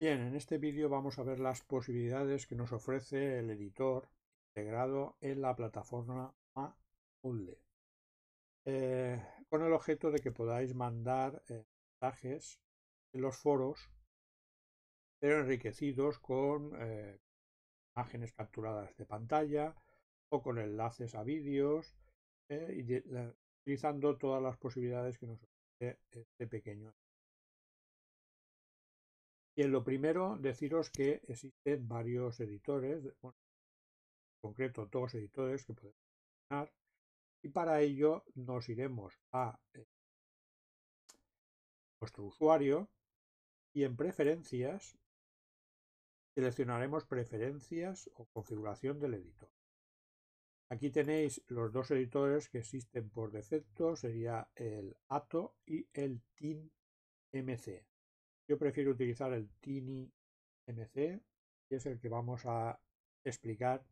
Bien, en este vídeo vamos a ver las posibilidades que nos ofrece el editor integrado en la plataforma Moodle, eh, con el objeto de que podáis mandar eh, mensajes en los foros, pero enriquecidos con eh, imágenes capturadas de pantalla o con enlaces a vídeos, utilizando todas las posibilidades que nos ofrece este pequeño y en lo primero, deciros que existen varios editores, en concreto dos editores que podemos funcionar, y para ello nos iremos a eh, nuestro usuario y en preferencias seleccionaremos preferencias o configuración del editor. Aquí tenéis los dos editores que existen por defecto, sería el ATO y el TIN MC. Yo prefiero utilizar el Tiny MC, que es el que vamos a explicar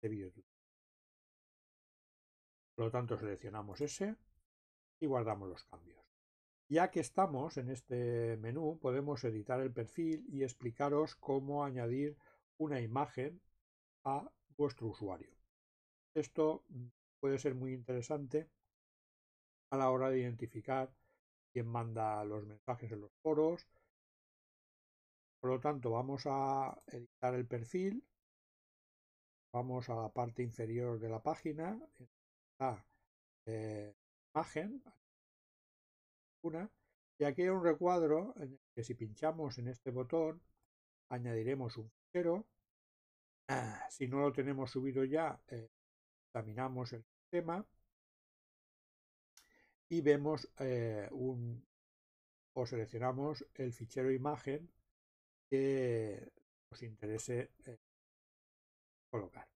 de vídeo. Por lo tanto, seleccionamos ese y guardamos los cambios. Ya que estamos en este menú, podemos editar el perfil y explicaros cómo añadir una imagen a vuestro usuario. Esto puede ser muy interesante a la hora de identificar quién manda los mensajes en los foros, por lo tanto, vamos a editar el perfil. Vamos a la parte inferior de la página. Eh, imagen. Una. Y aquí hay un recuadro en el que si pinchamos en este botón, añadiremos un fichero. Si no lo tenemos subido ya, eh, examinamos el sistema y vemos eh, un o seleccionamos el fichero imagen que os interese eh, colocar.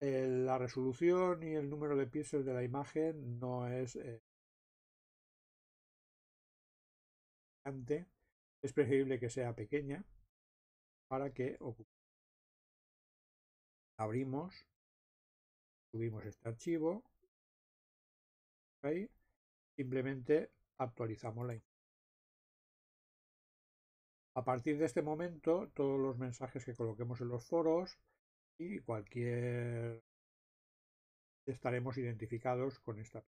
la resolución y el número de píxeles de la imagen no es eh, es preferible que sea pequeña para que abrimos subimos este archivo simplemente actualizamos la información a partir de este momento, todos los mensajes que coloquemos en los foros y cualquier estaremos identificados con esta.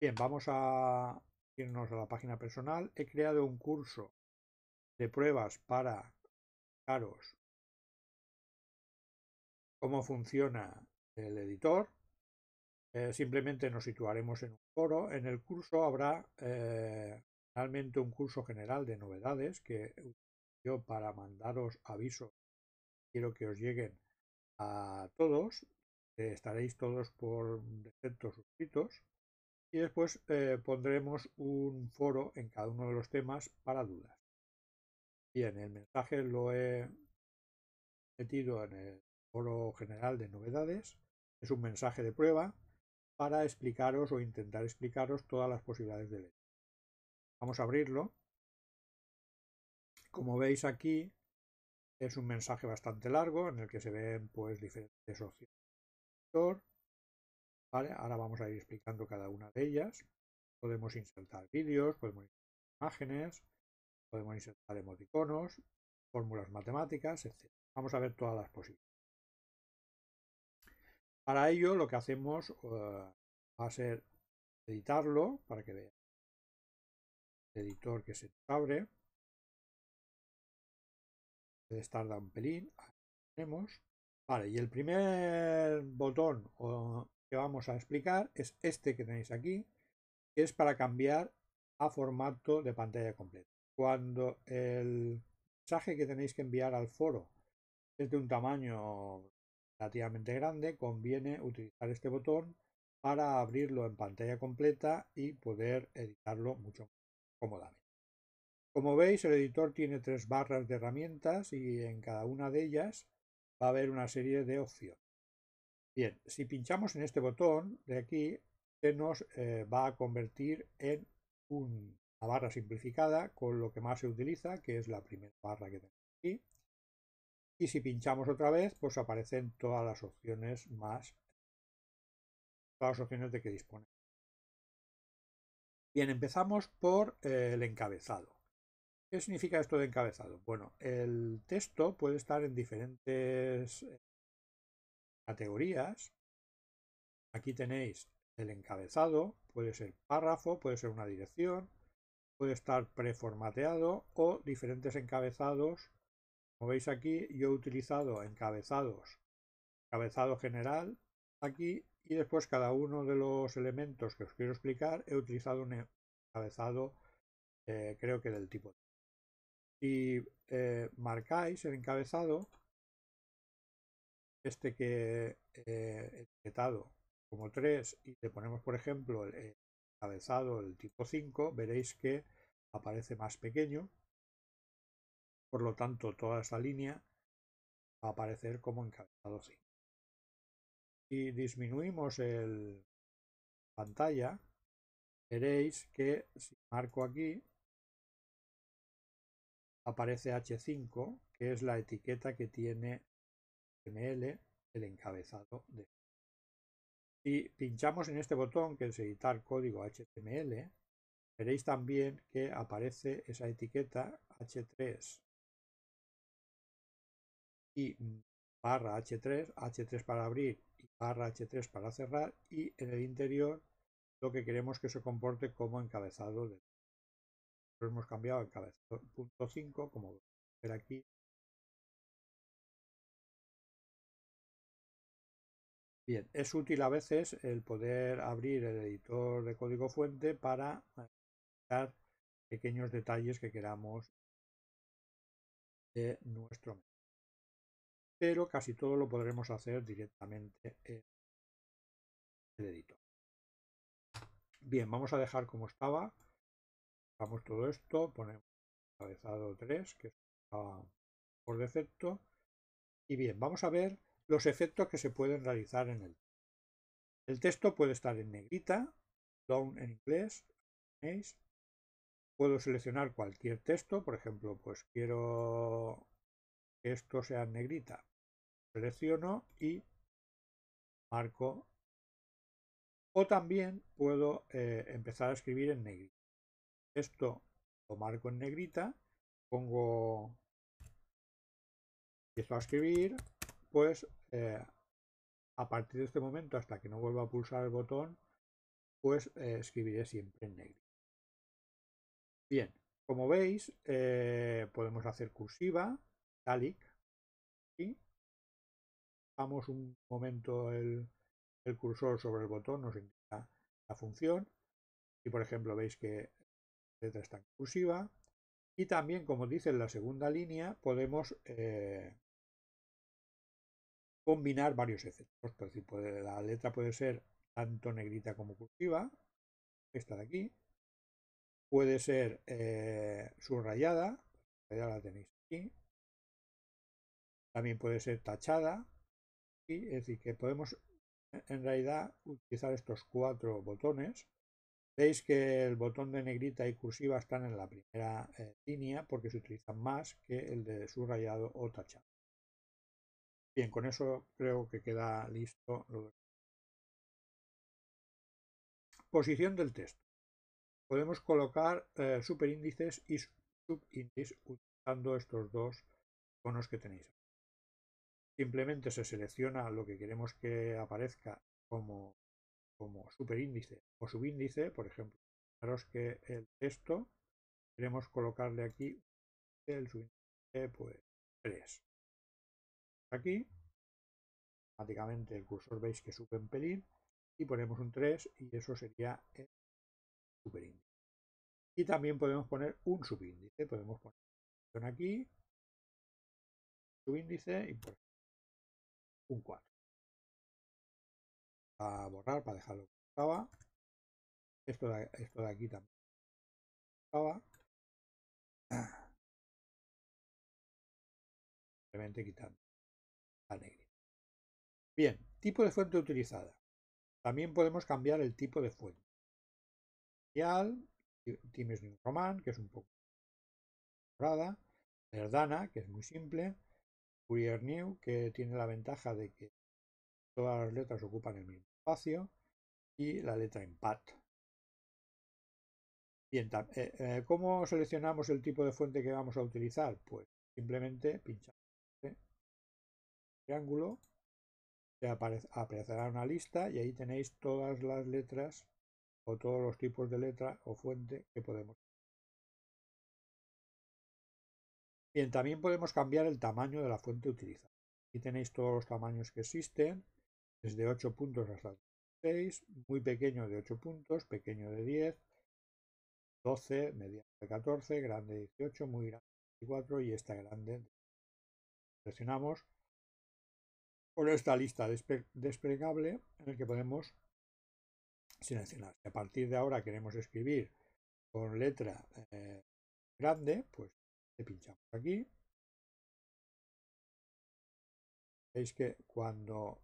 Bien, vamos a irnos a la página personal. He creado un curso de pruebas para explicaros cómo funciona el editor. Eh, simplemente nos situaremos en un foro. En el curso habrá eh, Finalmente un curso general de novedades que yo para mandaros avisos quiero que os lleguen a todos, estaréis todos por defecto suscritos y después eh, pondremos un foro en cada uno de los temas para dudas. Bien, el mensaje lo he metido en el foro general de novedades. Es un mensaje de prueba para explicaros o intentar explicaros todas las posibilidades de ley. Vamos a abrirlo. Como veis aquí, es un mensaje bastante largo en el que se ven pues diferentes opciones. ¿Vale? Ahora vamos a ir explicando cada una de ellas. Podemos insertar vídeos, podemos insertar imágenes, podemos insertar emoticonos, fórmulas matemáticas, etc. Vamos a ver todas las posibilidades. Para ello lo que hacemos eh, va a ser editarlo para que vean editor que se abre. Puede estar un pelín. tenemos. Vale, y el primer botón que vamos a explicar es este que tenéis aquí, que es para cambiar a formato de pantalla completa. Cuando el mensaje que tenéis que enviar al foro es de un tamaño relativamente grande, conviene utilizar este botón para abrirlo en pantalla completa y poder editarlo mucho más cómodamente. Como veis, el editor tiene tres barras de herramientas y en cada una de ellas va a haber una serie de opciones. Bien, si pinchamos en este botón de aquí, se nos eh, va a convertir en una barra simplificada con lo que más se utiliza, que es la primera barra que tenemos aquí. Y si pinchamos otra vez, pues aparecen todas las opciones más, todas las opciones de que disponemos. Bien, empezamos por eh, el encabezado. ¿Qué significa esto de encabezado? Bueno, el texto puede estar en diferentes eh, categorías. Aquí tenéis el encabezado, puede ser párrafo, puede ser una dirección, puede estar preformateado o diferentes encabezados. Como veis aquí, yo he utilizado encabezados, encabezado general aquí y después cada uno de los elementos que os quiero explicar he utilizado un encabezado eh, creo que del tipo. Si eh, marcáis el encabezado, este que eh, etiquetado como 3 y le ponemos por ejemplo el encabezado el tipo 5, veréis que aparece más pequeño. Por lo tanto, toda esta línea va a aparecer como encabezado 5 si disminuimos el pantalla, veréis que si marco aquí, aparece H5, que es la etiqueta que tiene HTML el encabezado de. Si pinchamos en este botón, que es editar código HTML, veréis también que aparece esa etiqueta H3 y barra H3, H3 para abrir barra H3 para cerrar y en el interior lo que queremos que se comporte como encabezado de hemos cambiado encabezado punto 5 como ver aquí. Bien es útil a veces el poder abrir el editor de código fuente para dar pequeños detalles que queramos de nuestro pero casi todo lo podremos hacer directamente en el editor. Bien, vamos a dejar como estaba. Vamos todo esto, ponemos cabezado 3, que está por defecto. Y bien, vamos a ver los efectos que se pueden realizar en el texto. El texto puede estar en negrita, down en inglés, Puedo seleccionar cualquier texto, por ejemplo, pues quiero que esto sea en negrita, selecciono y marco. O también puedo eh, empezar a escribir en negrita. Esto lo marco en negrita pongo empiezo a escribir pues eh, a partir de este momento hasta que no vuelva a pulsar el botón pues eh, escribiré siempre en negrita. Bien como veis podemos hacer cursiva italic y Damos un momento el, cursor sobre el botón, nos indica la función. Y por ejemplo veis que la letra está en cursiva. Y también, como dice en la segunda línea, podemos eh, combinar varios efectos. la letra puede ser tanto negrita como cursiva, esta de aquí. Puede ser eh, subrayada, ya la tenéis aquí. También puede ser tachada, es decir, que podemos en realidad utilizar estos cuatro botones. Veis que el botón de negrita y cursiva están en la primera eh, línea porque se utilizan más que el de subrayado o tachado. Bien, con eso creo que queda listo. Posición del texto. Podemos colocar eh, superíndices y subíndices utilizando estos dos iconos que tenéis Simplemente se selecciona lo que queremos que aparezca como, como superíndice o subíndice. Por ejemplo, fijaros que el texto queremos colocarle aquí el subíndice pues 3. Aquí automáticamente el cursor veis que sube un pelín y ponemos un 3 y eso sería el superíndice. Y también podemos poner un subíndice, podemos poner aquí, subíndice y por un 4. A borrar para dejarlo como estaba. Esto de, esto de aquí también estaba. Simplemente quitando la negrita. Bien, tipo de fuente utilizada. También podemos cambiar el tipo de fuente. Times New Roman, que es un poco dorada. Verdana, que es muy simple. Courier New, que tiene la ventaja de que todas las letras ocupan el mismo espacio, y la letra Impact. Bien, eh, eh, ¿cómo seleccionamos el tipo de fuente que vamos a utilizar? Pues simplemente pinchamos en triángulo, te aparecerá una lista y ahí tenéis todas las letras o todos los tipos de letra o fuente que podemos. Bien, también podemos cambiar el tamaño de la fuente utilizada. Aquí tenéis todos los tamaños que existen, desde 8 puntos hasta 6, muy pequeño de 8 puntos, pequeño de 10, 12, mediano de 14, grande de 18, muy grande de 24 y esta grande. Seleccionamos con esta lista desplegable en el que podemos seleccionar. Si a partir de ahora queremos escribir con letra eh, grande, pues le pinchamos aquí. Veis que cuando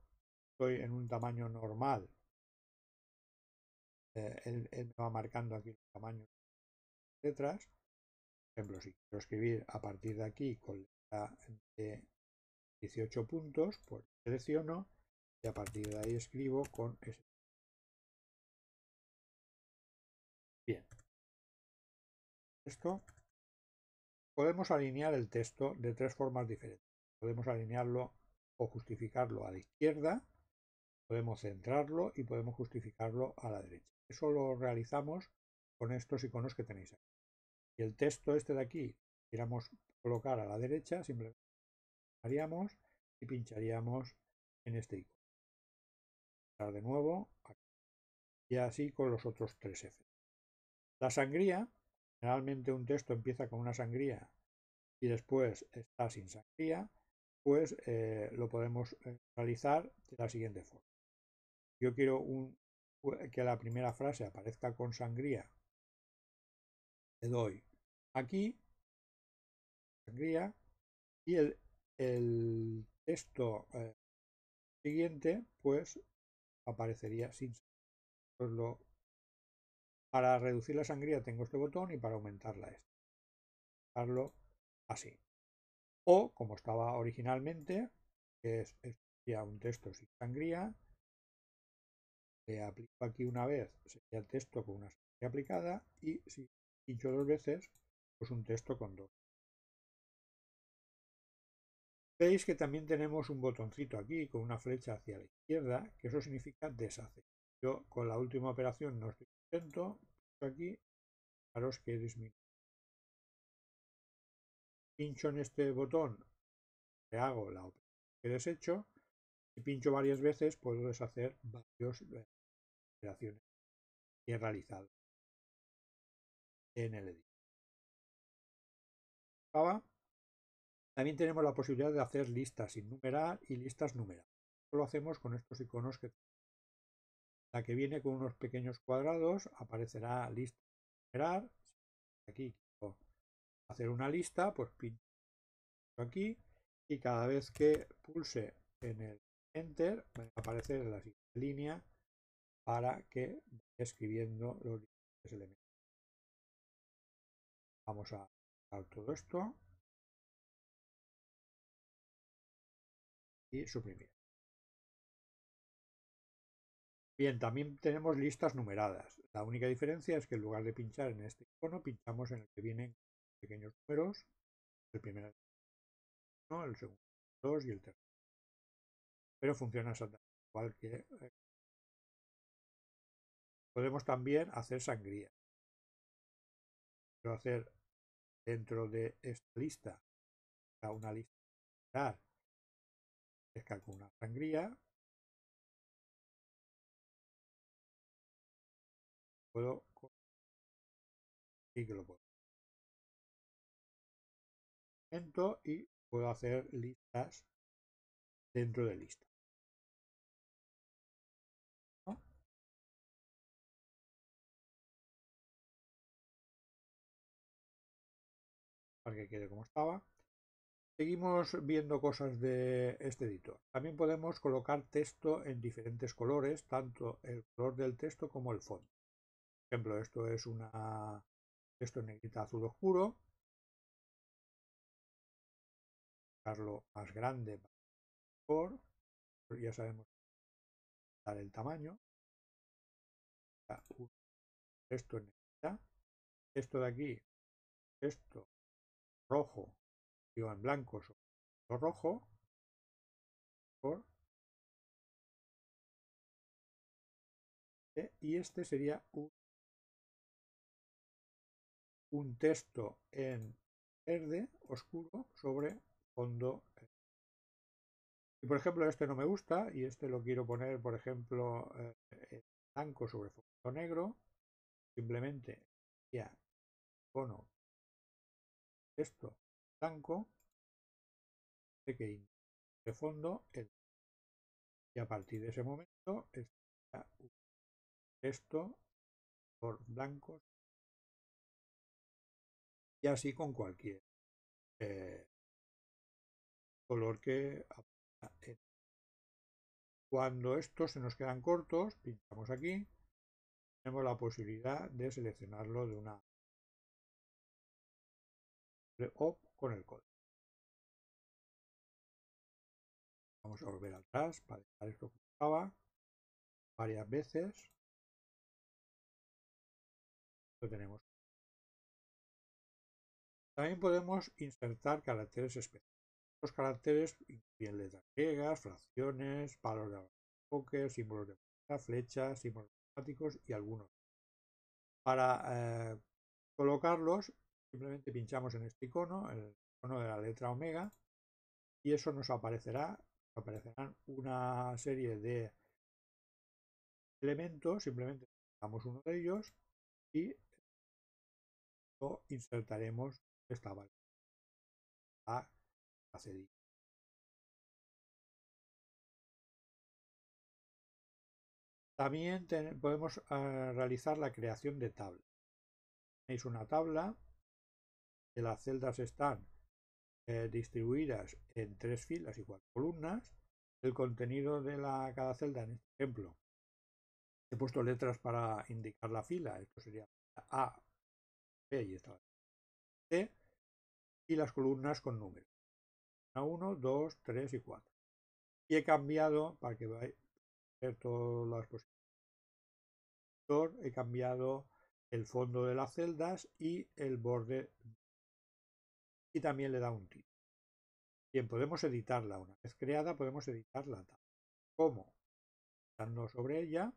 estoy en un tamaño normal, eh, él, me va marcando aquí el tamaño de letras. Por ejemplo, si quiero escribir a partir de aquí con letra de 18 puntos, pues selecciono y a partir de ahí escribo con ese. Bien. Esto podemos alinear el texto de tres formas diferentes. Podemos alinearlo o justificarlo a la izquierda, podemos centrarlo y podemos justificarlo a la derecha. Eso lo realizamos con estos iconos que tenéis aquí. Y el texto este de aquí, queramos colocar a la derecha, simplemente haríamos y pincharíamos en este icono. De nuevo, y así con los otros tres F. La sangría, generalmente un texto empieza con una sangría y después está sin sangría, pues eh, lo podemos eh, realizar de la siguiente forma. Yo quiero que la primera frase aparezca con sangría. Le doy aquí, sangría, y el, el texto eh, siguiente pues aparecería sin sangría. Para reducir la sangría tengo este botón y para aumentarla este. así. O, como estaba originalmente, que es, sería un texto sin sangría, le aplico aquí una vez, sería texto con una sangría aplicada, y si pincho dos veces, pues un texto con dos. Veis que también tenemos un botoncito aquí con una flecha hacia la izquierda, que eso significa deshacer. Yo con la última operación no estoy contento, aquí, fijaros que disminuye pincho en este botón, le hago la operación que desecho y pincho varias veces puedo deshacer varias operaciones que he realizado en el editor. También tenemos la posibilidad de hacer listas sin numerar y listas numeradas. Esto lo hacemos con estos iconos que que viene con unos pequeños cuadrados aparecerá lista. Aquí hacer una lista, pues pincho aquí y cada vez que pulse en el Enter va a aparecer la siguiente línea para que vaya escribiendo los elementos. Vamos a todo esto y suprimir. Bien, también tenemos listas numeradas. La única diferencia es que en lugar de pinchar en este icono, pinchamos en el que vienen pequeños números, el primero, el segundo, dos y el tercero. Pero funciona exactamente igual que eh, podemos también hacer sangría. Quiero hacer dentro de esta lista una lista con una sangría. Puedo y puedo y puedo hacer listas dentro de lista. Para que quede como estaba. Seguimos viendo cosas de este editor. También podemos colocar texto en diferentes colores, tanto el color del texto como el fondo. Ejemplo, esto es una texto en negrita azul oscuro. Más grande por ya sabemos dar el tamaño. Esto en esto de aquí, esto rojo, digo en blanco sobre rojo, por, y este sería un, un texto en verde oscuro sobre fondo y por ejemplo este no me gusta y este lo quiero poner por ejemplo eh, blanco sobre fondo negro simplemente ya cono esto blanco de que de fondo el, y a partir de ese momento está esto por blancos y así con cualquier eh, color que cuando estos se nos quedan cortos, pinchamos aquí, tenemos la posibilidad de seleccionarlo de una o con el código. Vamos a volver atrás para dejar esto que estaba varias veces. Lo tenemos. También podemos insertar caracteres especiales. Los caracteres incluyen letras griegas, fracciones, palos de enfoque, símbolos de flechas, símbolos matemáticos y algunos. Para eh, colocarlos, simplemente pinchamos en este icono, el icono de la letra omega, y eso nos aparecerá, aparecerán una serie de elementos, simplemente damos uno de ellos y lo insertaremos esta variable a también podemos ah, realizar la creación de tablas. Tenéis una tabla que las celdas están eh, distribuidas en tres filas y cuatro columnas. El contenido de la, cada celda, en este ejemplo, he puesto letras para indicar la fila. Esto sería A, B y esta C. Y las columnas con números. 1, 2, 3 y 4. Y he cambiado, para que veáis ver todas las posibilidades, he cambiado el fondo de las celdas y el borde. Y también le da un título. Bien, podemos editarla. Una vez creada, podemos editarla. ¿Cómo? Dando sobre ella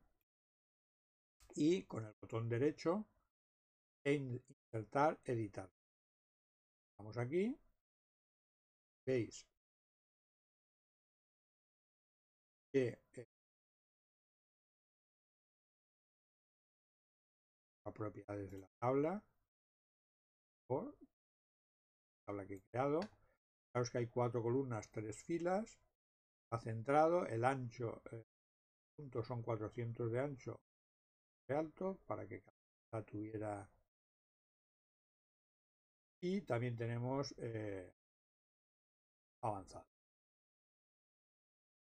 y con el botón derecho e insertar, editar. Vamos aquí. Veis. Que eh, las propiedades de la tabla. Por tabla que he creado. Fijaos que hay cuatro columnas tres filas. Ha centrado. El ancho eh, son 400 de ancho de alto para que cada tuviera y también tenemos eh, avanzado.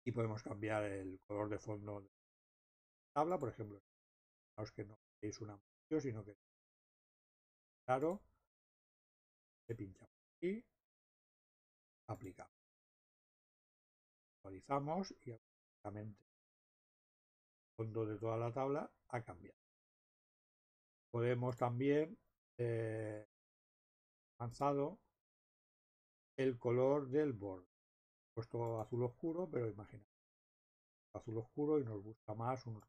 Y podemos cambiar el color de fondo de la tabla, por ejemplo, que no es un sino que claro, le pinchamos aquí, aplicamos. Actualizamos y automáticamente el fondo de toda la tabla ha cambiado. Podemos también eh, avanzado el color del borde. Puesto azul oscuro, pero imagina azul oscuro y nos gusta más un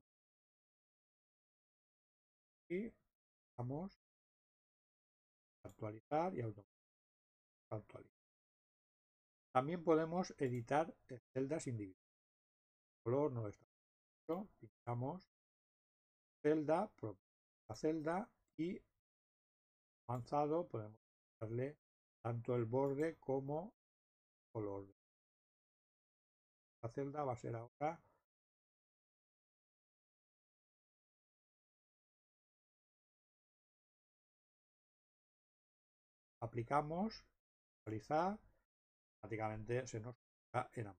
y vamos a actualizar y actualizar. También podemos editar celdas individuales. Color no está. Pintamos celda, la celda y avanzado podemos darle tanto el borde como color. La celda va a ser ahora aplicamos, actualizar, automáticamente se nos en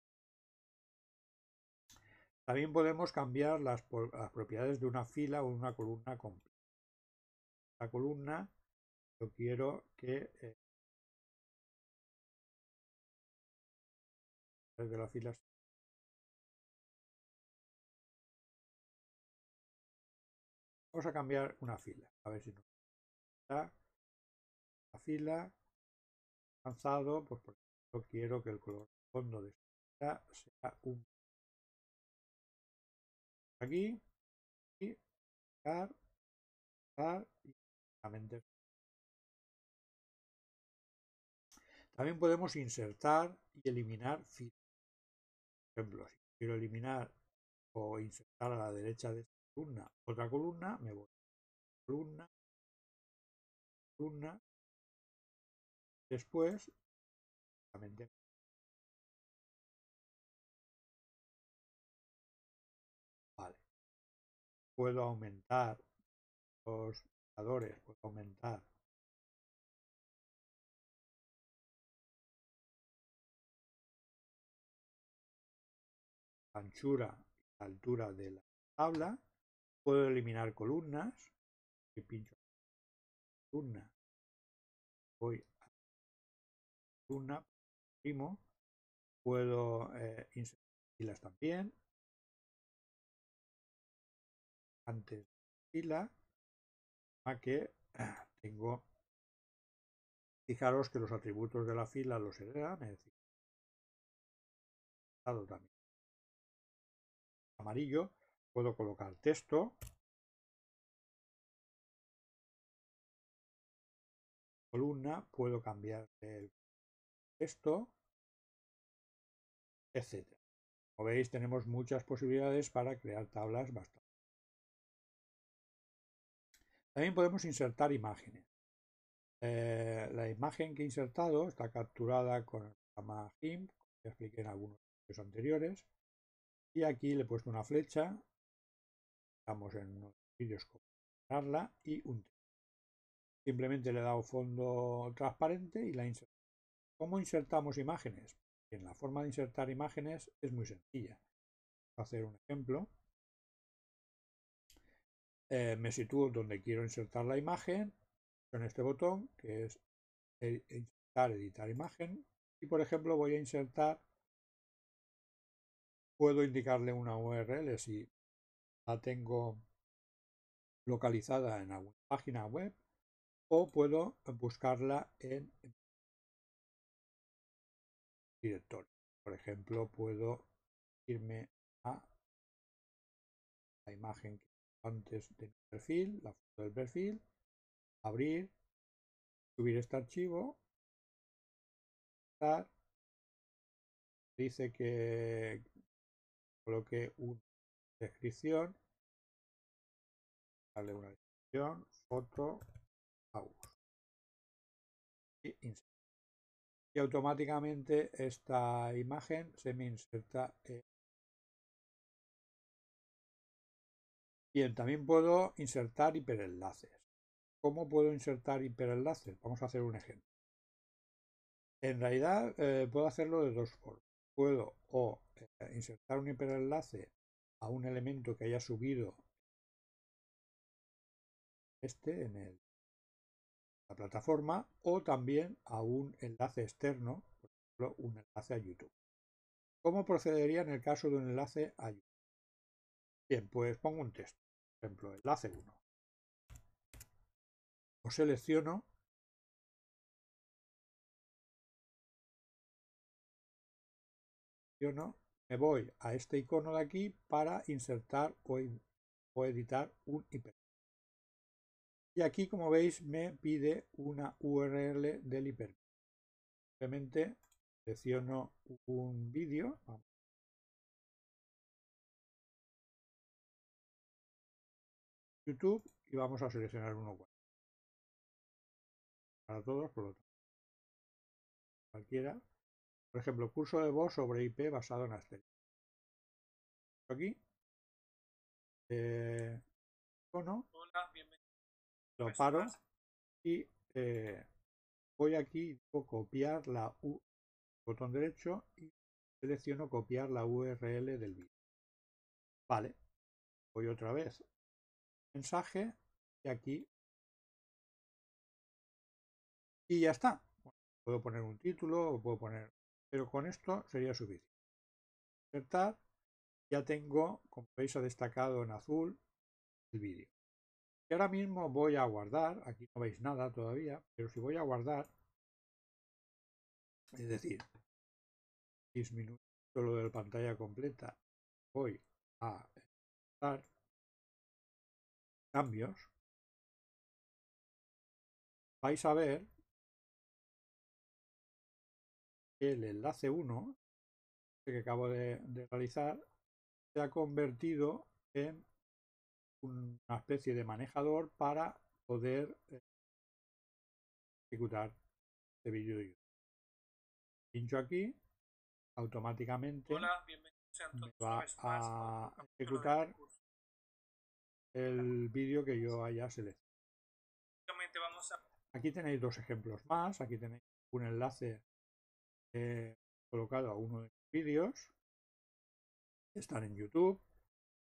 También podemos cambiar las, las, propiedades de una fila o una columna completa. La columna yo quiero que eh, de las filas vamos a cambiar una fila a ver si no la fila avanzado, pues por ejemplo quiero que el color fondo de esta sea un aquí y dar, dar y también podemos insertar y eliminar filas. Por ejemplo, si quiero eliminar o insertar a la derecha de esta columna otra columna, me voy a columna, columna, después Vale. Puedo aumentar los valores, puedo aumentar anchura y altura de la tabla. Puedo eliminar columnas. Y pincho columna. Voy a columna. Primo. Puedo eh, insertar filas también. Antes de fila. A que tengo. Fijaros que los atributos de la fila los heredan. Es decir, también amarillo, puedo colocar texto, columna, puedo cambiar el texto, etcétera. Como veis, tenemos muchas posibilidades para crear tablas bastante. También podemos insertar imágenes. Eh, la imagen que he insertado está capturada con el programa GIMP, ya expliqué en algunos vídeos anteriores. Y aquí le he puesto una flecha. Estamos en unos vídeos para y un Simplemente le he dado fondo transparente y la inserto. ¿Cómo insertamos imágenes? En la forma de insertar imágenes es muy sencilla. Voy a hacer un ejemplo. Eh, me sitúo donde quiero insertar la imagen con este botón que es editar imagen y por ejemplo voy a insertar puedo indicarle una URL si la tengo localizada en alguna página web o puedo buscarla en directorio. Por ejemplo, puedo irme a la imagen que antes de mi perfil, la foto del perfil, abrir, subir este archivo, dice que coloque una descripción, darle una descripción, foto, y Y automáticamente esta imagen se me inserta Bien, también puedo insertar hiperenlaces. ¿Cómo puedo insertar hiperenlaces? Vamos a hacer un ejemplo. En realidad eh, puedo hacerlo de dos formas. Puedo o eh, insertar un hiperenlace a un elemento que haya subido este en la plataforma o también a un enlace externo, por ejemplo, un enlace a YouTube. ¿Cómo procedería en el caso de un enlace a YouTube? Bien, pues pongo un texto, por ejemplo, enlace 1. Lo selecciono me voy a este icono de aquí para insertar o, editar un hiper. Y aquí, como veis, me pide una URL del hiper. Simplemente selecciono un vídeo. YouTube y vamos a seleccionar uno para todos, por lo tanto. Cualquiera. Por ejemplo, curso de voz sobre IP basado en Asterix. Aquí. Eh, Hola, Lo paro y eh, voy aquí, a copiar la U, botón derecho y selecciono copiar la URL del vídeo. Vale. Voy otra vez. Mensaje y aquí. Y ya está. puedo poner un título puedo poner pero con esto sería suficiente. Insertar, ya tengo, como veis ha destacado en azul, el vídeo. Y ahora mismo voy a guardar, aquí no veis nada todavía, pero si voy a guardar, es decir, disminuir lo de la pantalla completa, voy a dar cambios, vais a ver el enlace 1 que acabo de, de realizar se ha convertido en una especie de manejador para poder eh, ejecutar este vídeo de YouTube. Pincho aquí, automáticamente me va a ejecutar el vídeo que yo haya seleccionado. Aquí tenéis dos ejemplos más, aquí tenéis un enlace eh, colocado a uno de los vídeos, están en YouTube,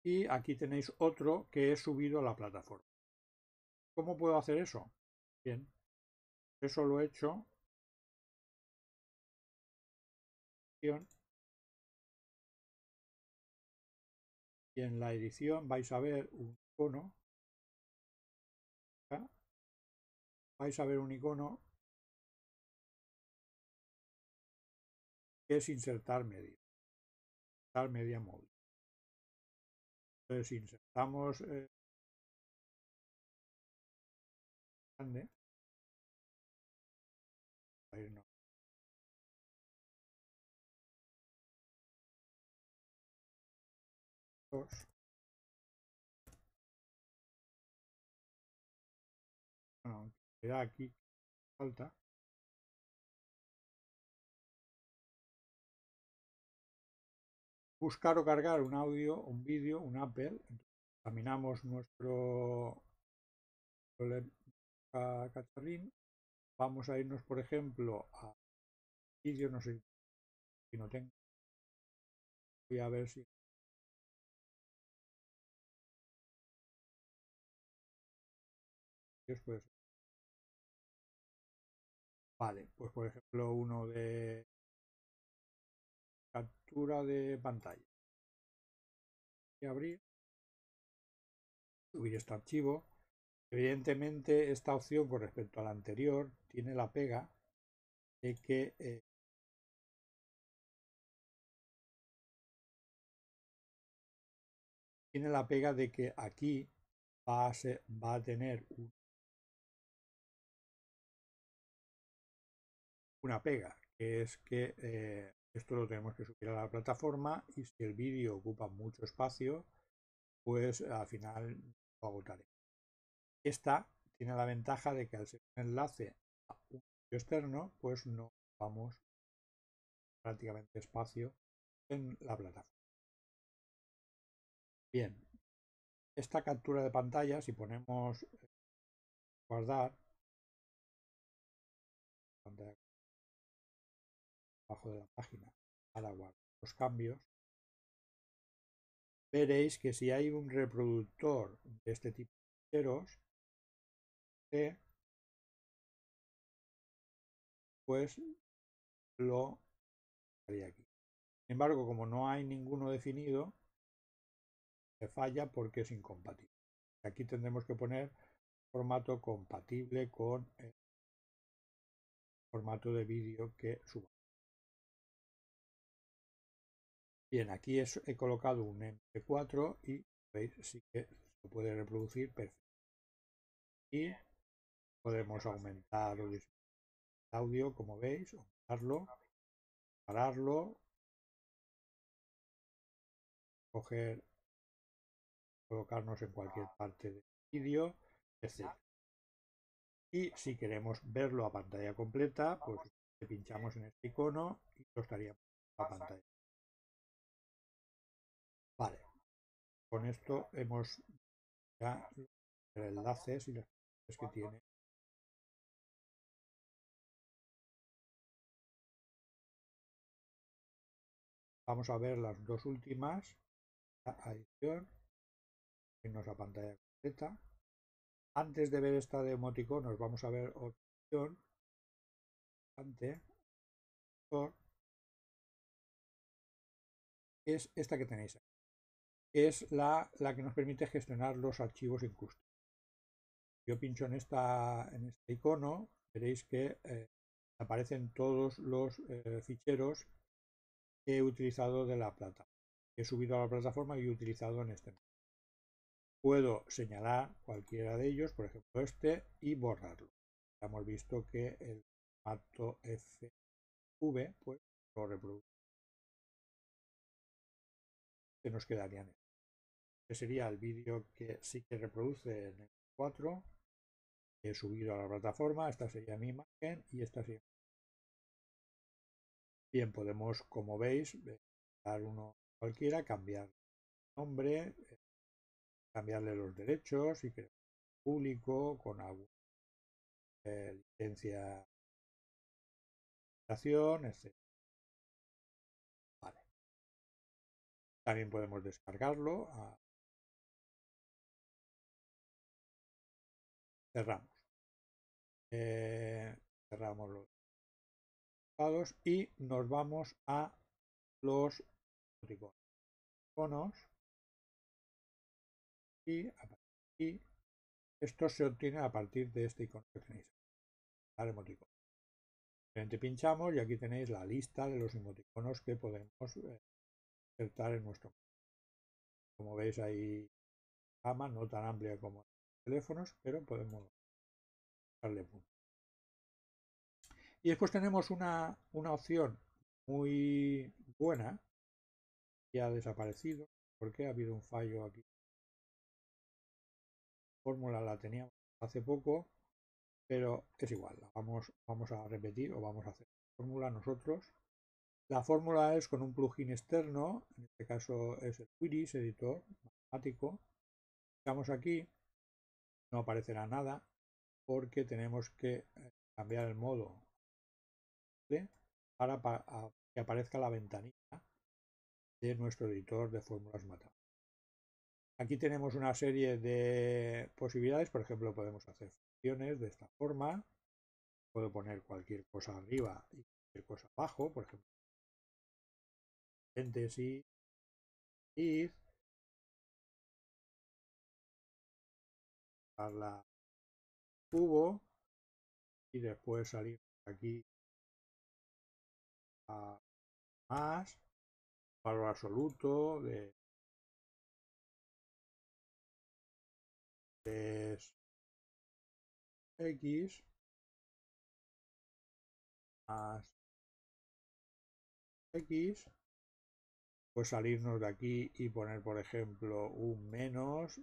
y aquí tenéis otro que he subido a la plataforma. ¿Cómo puedo hacer eso? Bien, eso lo he hecho. Y en la edición vais a ver un icono. Vais a ver un icono es insertar media. Insertar media móvil. Entonces insertamos eh, grande. no. Dos. Bueno, queda aquí falta. Buscar o cargar un audio, un vídeo, un Apple. Examinamos nuestro cacharrín. Vamos a irnos, por ejemplo, a vídeo, no sé si no tengo. Voy a ver si Vale, pues por ejemplo uno de de pantalla. Y abrir. Subir este archivo. Evidentemente esta opción con respecto a la anterior tiene la pega de que eh, tiene la pega de que aquí va a, ser, va a tener una pega, que es que eh, esto lo tenemos que subir a la plataforma y si el vídeo ocupa mucho espacio, pues al final lo agotaré. Esta tiene la ventaja de que al ser un enlace a un vídeo externo, pues no vamos prácticamente espacio en la plataforma. Bien, esta captura de pantalla, si ponemos guardar, abajo de la página para guardar los cambios, veréis que si hay un reproductor de este tipo de ceros, pues lo haría aquí. Sin embargo, como no hay ninguno definido, se falla porque es incompatible. Aquí tendremos que poner formato compatible con el formato de vídeo que suba. Bien, aquí he colocado un MP4 y veis sí que se puede reproducir perfecto. Y podemos aumentar el audio, como veis, aumentarlo, pararlo, coger, colocarnos en cualquier parte del vídeo, etc. Y si queremos verlo a pantalla completa, pues pinchamos en este icono y lo estaríamos a pantalla. Vale. Con esto hemos ya el enlaces y las que tiene. Vamos a ver las dos últimas. La adición. Irnos a pantalla completa. Antes de ver esta de emoticonos, vamos a ver opción. Ante. Es esta que tenéis es la, la que nos permite gestionar los archivos en yo pincho en, esta, en este icono, veréis que eh, aparecen todos los eh, ficheros que he utilizado de la plata. He subido a la plataforma y he utilizado en este. Puedo señalar cualquiera de ellos, por ejemplo este, y borrarlo. Ya hemos visto que el formato FV pues, lo reproduce. Que nos quedarían. Sería el vídeo que sí que reproduce en el 4 he subido a la plataforma, esta sería mi imagen y esta sería Bien, podemos, como veis, dar uno cualquiera, cambiar nombre, eh, cambiarle los derechos y crear público con alguna eh, licencia etc. Vale. También podemos descargarlo. Cerramos. Eh, cerramos los y nos vamos a los iconos y aquí esto se obtiene a partir de este icono que tenéis. Emoticono pinchamos y aquí tenéis la lista de los emoticonos que podemos eh, insertar en nuestro como veis hay gama no tan amplia como teléfonos pero podemos darle punto y después tenemos una, opción muy buena que ha desaparecido porque ha habido un fallo aquí. La fórmula la teníamos hace poco, pero es igual, vamos, vamos a repetir o vamos a hacer la fórmula nosotros. La fórmula es con un plugin externo, en este caso es el Quiris editor matemático. Estamos aquí, no aparecerá nada porque tenemos que eh, cambiar el modo para, que aparezca la ventanita de nuestro editor de fórmulas matemáticas. Aquí tenemos una serie de posibilidades, por ejemplo, podemos hacer funciones de esta forma, puedo poner cualquier cosa arriba y cualquier cosa abajo, por ejemplo, paréntesis, if, la cubo y después salir aquí más valor absoluto de, x más x pues salirnos de aquí y poner por ejemplo un menos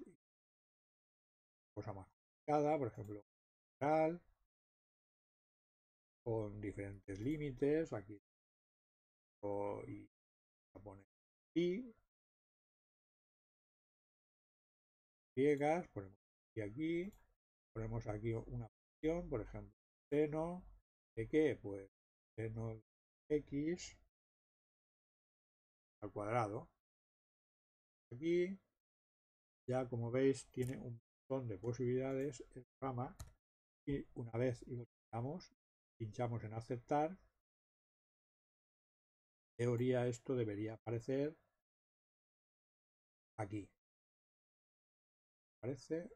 cosa más complicada por ejemplo con diferentes límites aquí y a poner y ponemos aquí, aquí, ponemos aquí una función, por ejemplo, seno. De qué, pues seno x al cuadrado. Aquí ya como veis tiene un de posibilidades el programa y una vez lo tengamos pinchamos en aceptar teoría esto debería aparecer aquí. Aparece.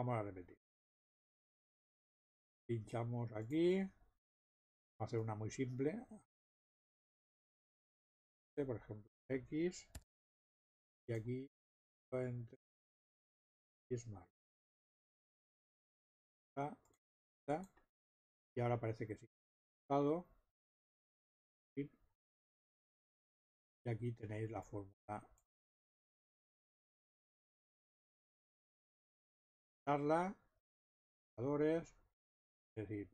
Vamos a repetir. Pinchamos aquí. Vamos a hacer una muy simple por ejemplo, X y aquí entre más. Y ahora parece que sí. Y aquí tenéis la fórmula. Darla, es decir,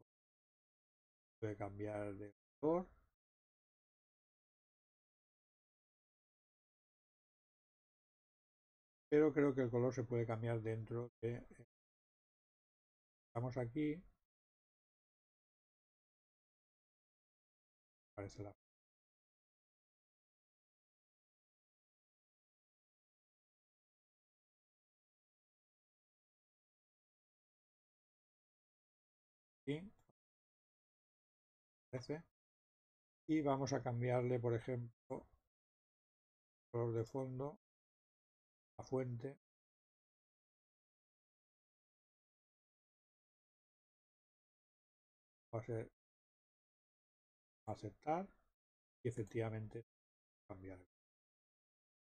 puede cambiar de color pero creo que el color se puede cambiar dentro de estamos aquí Y vamos a cambiarle, por ejemplo, color de fondo, la fuente. Va a ser aceptar y efectivamente cambiar.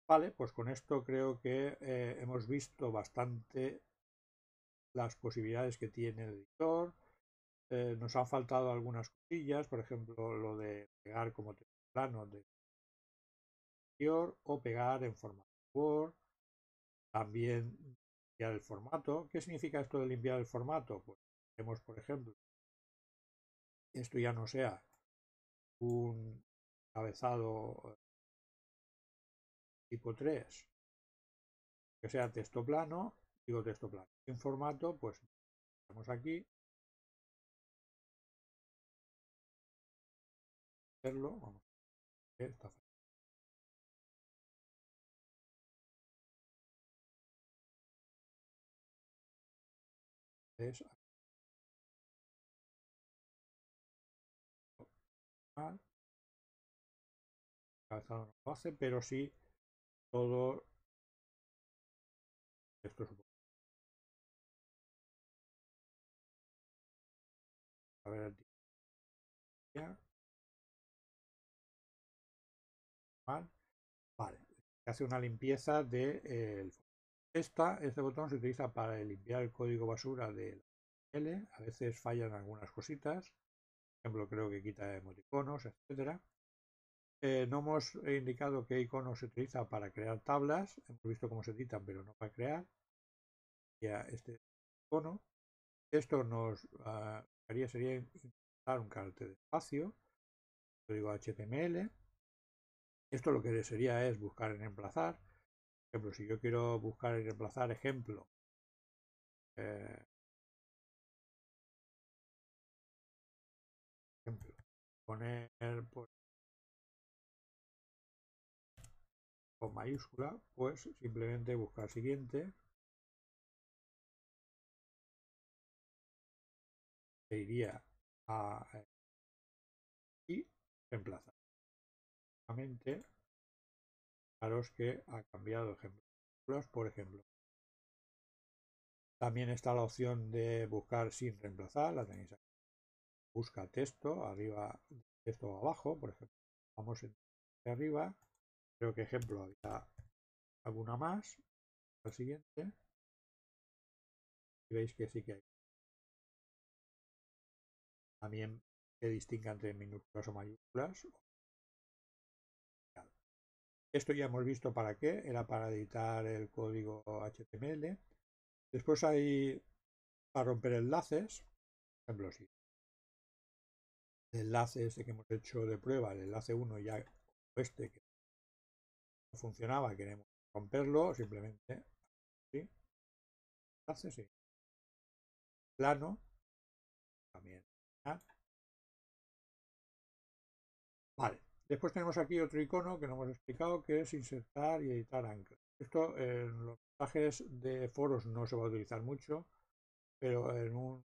Vale, pues con esto creo que eh, hemos visto bastante las posibilidades que tiene el editor. Eh, nos han faltado algunas cosillas, por ejemplo, lo de pegar como plano de o pegar en formato Word. También limpiar el formato. ¿Qué significa esto de limpiar el formato? Pues tenemos, por ejemplo, esto ya no sea un cabezado tipo 3 que sea texto plano, digo texto plano. En formato, pues tenemos aquí. Vamos a es pero sí todo esto es a ver vale hace una limpieza de eh, esta este botón se utiliza para limpiar el código basura de L a veces fallan algunas cositas por ejemplo creo que quita emoticonos etcétera eh, no hemos indicado qué icono se utiliza para crear tablas. Hemos visto cómo se editan, pero no para crear. Ya este icono. Esto nos uh, haría sería insertar un carácter de espacio. Código HTML. Esto lo que sería es buscar en emplazar. Por ejemplo, si yo quiero buscar en reemplazar ejemplo. Eh, poner por con mayúscula, pues simplemente buscar siguiente. Se iría a eh, y reemplazar. Nuevamente, fijaros que ha cambiado ejemplos, por ejemplo. También está la opción de buscar sin reemplazar, la tenéis aquí. Busca texto, arriba, texto abajo, por ejemplo. Vamos en arriba, Creo que ejemplo había alguna más. Al siguiente. Y veis que sí que hay. También se distingue entre minúsculas o mayúsculas. Esto ya hemos visto para qué. Era para editar el código HTML. Después hay para romper enlaces. Por ejemplo, si el enlace este que hemos hecho de prueba, el enlace 1 ya este que funcionaba, queremos romperlo, simplemente ¿sí? hace sí. plano también después tenemos aquí otro icono que no hemos explicado que es insertar y editar ancla esto en los mensajes de foros no se va a utilizar mucho pero en un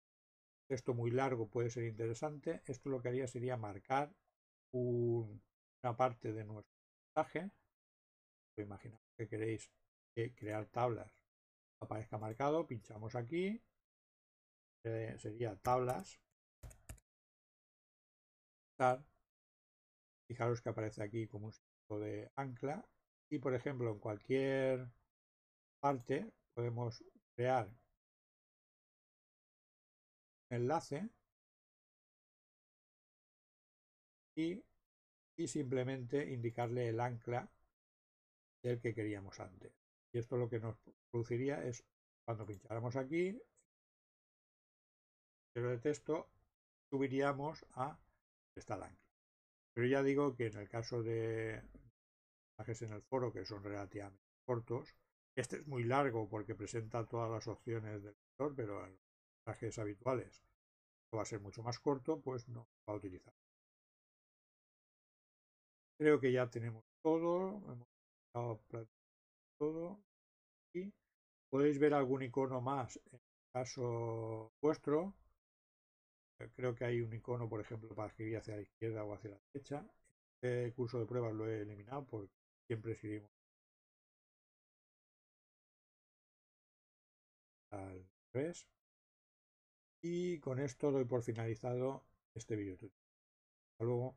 texto muy largo puede ser interesante. Esto lo que haría sería marcar una parte de nuestro mensaje. Imaginamos que queréis crear tablas. Aparezca marcado, pinchamos aquí, eh, sería tablas, fijaros que aparece aquí como un símbolo de ancla y por ejemplo en cualquier parte podemos crear enlace y, y simplemente indicarle el ancla del que queríamos antes. Y esto lo que nos produciría es cuando pincháramos aquí, pero de texto, subiríamos a esta ancla. Pero ya digo que en el caso de mensajes en el foro, que son relativamente cortos, este es muy largo porque presenta todas las opciones del lector, pero en los mensajes habituales va a ser mucho más corto, pues no va a utilizar. Creo que ya tenemos todo todo y podéis ver algún icono más en caso vuestro creo que hay un icono, por ejemplo, para escribir hacia la izquierda o hacia la derecha. Este curso de pruebas lo he eliminado porque siempre escribimos al revés. Y con esto doy por finalizado este vídeo. Hasta luego.